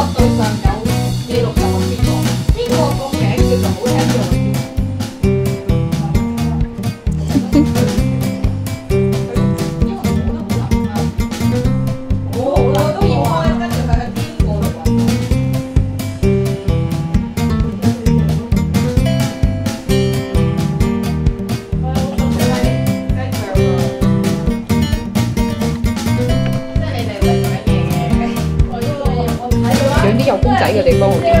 养啲有公 仔嘅地方會點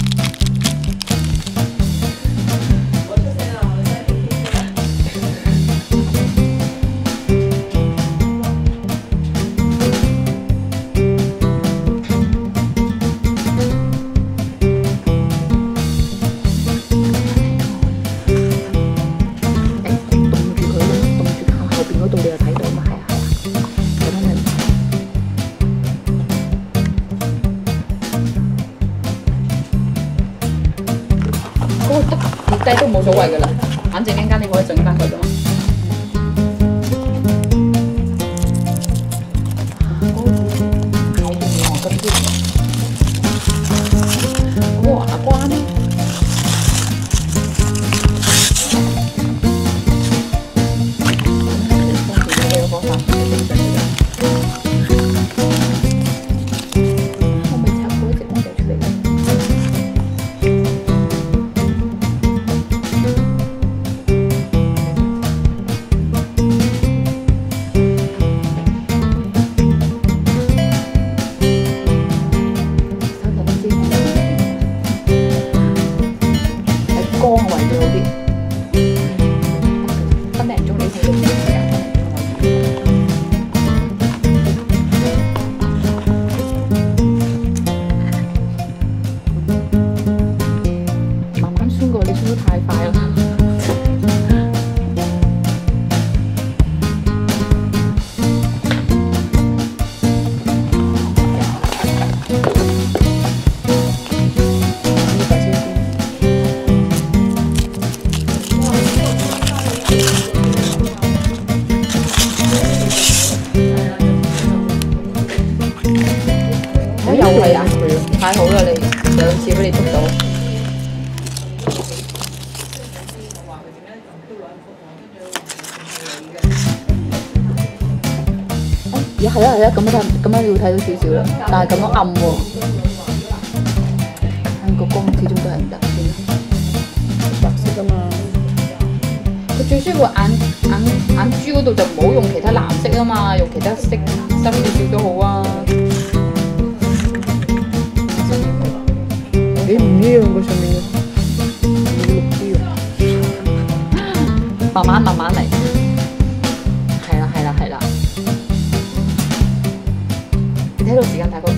嗰個都冇所谓噶啦，反正一阵间你可以整翻佢噶嘛。太好啦，你兩次俾你捉到。咦係啊係啊，咁樣睇咁樣要睇到少少啦，但係咁樣暗喎，個光始終都係唔得先。白色啊嘛。佢最衰要眼眼眼珠嗰度就唔好用其他藍色啊嘛，用其他色深少少都好啊。你唔一樣嘅上面嘅，你綠啲啊！慢慢慢慢嚟。係啦係啦係啦。你睇到時間大概，